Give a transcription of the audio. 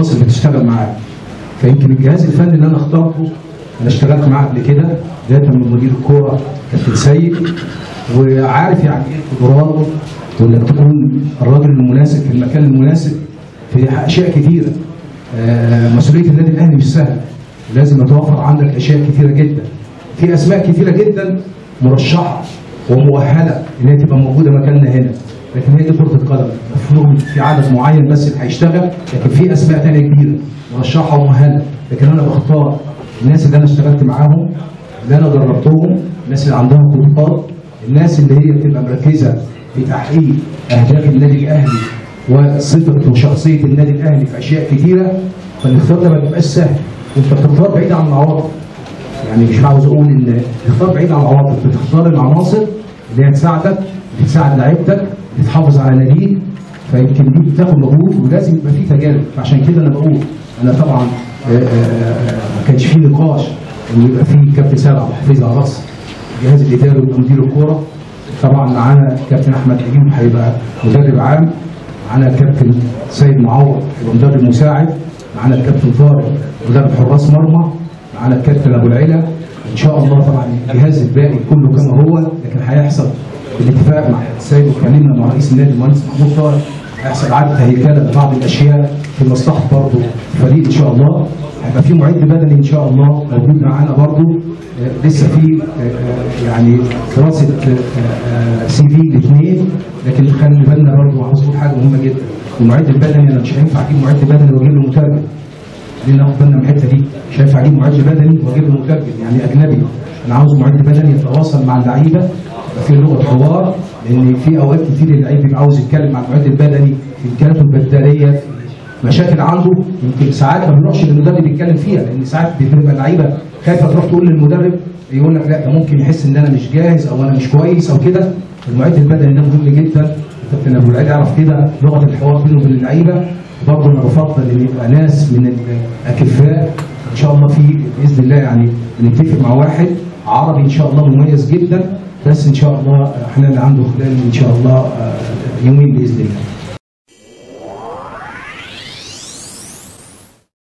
اشتغل معاه. فيمكن الجهاز الفني اللي أنا اخترته أنا اشتغلت معاه قبل كده بدايه من مدير الكورة كابتن سيد وعارف يعني إيه قدراته وإنك تكون الراجل المناسب في المكان المناسب في أشياء كثيره آه، مسؤولية النادي الأهلي مش سهلة. لازم يتوفر عندك أشياء كثيره جدا. في أسماء كثيره جدا مرشحة ومؤهلة ان هي تبقى موجودة مكاننا هنا. لكن هي دي كرة القدم. مفروض في عدد معين بس اللي هيشتغل لكن في أسماء ثانية كبيرة. مرشحه ومؤهله لكن أنا بختار الناس اللي أنا اشتغلت معاهم اللي أنا دربتهم الناس اللي عندها قدرات الناس اللي هي بتبقى مركزة في تحقيق أهداف النادي الأهلي وصفه وشخصية النادي الأهلي في أشياء كثيره فالاختيار ده ما بيبقاش سهل. أنت بتختار بعيد عن العواطف. يعني مش عاوز أقول إن تختار بعيد عن العواطف بتختار العناصر اللي هي تساعدك بتساعد لعيبتك بتحافظ على ناديك. فيمكن دي بتاخد مجهود ولازم يبقى في تجارب. فعشان كده أنا بقول أنا طبعا آه، آه، ما كانش في نقاش إن يبقى في كابتن سبع وحفيظ على رأس الجهاز الاداري ومدير الكورة. طبعا معانا كابتن أحمد حليم هيبقى مدرب عام. معانا الكابتن سيد معوض هيبقى مدرب مساعد. معانا الكابتن طارق مدرب حراس مرمى. معانا الكابتن أبو العلا. إن شاء الله طبعا الجهاز الباقي كله كما هو لكن هيحصل بالاتفاق مع السيد وكلمنا مع رئيس النادي المهندس محمود طارق. هيحصل اعاده هيكلة لبعض الأشياء في مصلحه برضه الفريق إن شاء الله. هيبقى في معد بدني إن شاء الله موجود معانا برضه آه، لسه في آه، آه، يعني دراسة سي في الاثنين لكن خلي بالنا برضه عاوز أقول حاجة مهمة جدا. المعد البدني أنا مش هينفع أجيب معد بدني وأجيب له مترجم. دي ناخد بالنا من الحتة دي. مش هينفع أجيب معد بدني واجيب له مترجم يعني أجنبي. أنا عاوز معد بدني يتواصل مع اللعيبة في لغة حوار لأن في أوقات كتير اللعيب بيبقى عاوز يتكلم مع المعد البدني في امكاناته البدنية مشاكل عنده يمكن ساعات ما بنروحش للمدرب يتكلم فيها لأن ساعات بتبقى اللعيبة خايفة تروح تقول للمدرب يقول لك لا ده ممكن يحس إن أنا مش جاهز أو أنا مش كويس أو كده. المعد البدني ده مهم جدا. كابتن أبو العيد يعرف كده لغة الحوار بينه وبين اللعيبة. برضه أنا بفضل ان يبقى ناس من الأكفاء. إن شاء الله في بإذن الله يعني نتفق مع واحد عربي إن شاء الله مميز جدا. بس إن شاء الله إحنا اللي عنده خلال إن شاء الله آه، يومين بإذن الله.